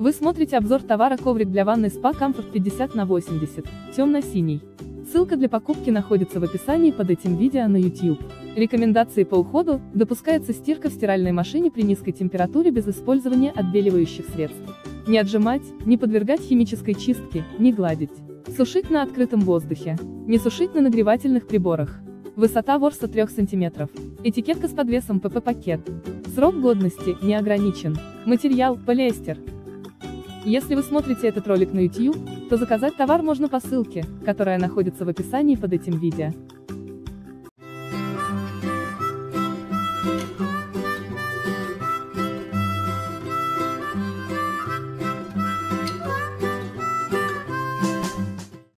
Вы смотрите обзор товара коврик для ванной Spa Comfort 50 на 80, темно-синий. Ссылка для покупки находится в описании под этим видео на YouTube. Рекомендации по уходу, допускается стирка в стиральной машине при низкой температуре без использования отбеливающих средств. Не отжимать, не подвергать химической чистке, не гладить. Сушить на открытом воздухе. Не сушить на нагревательных приборах. Высота ворса 3 см. Этикетка с подвесом ПП-пакет. Срок годности не ограничен. Материал – полиэстер. Если вы смотрите этот ролик на YouTube, то заказать товар можно по ссылке, которая находится в описании под этим видео.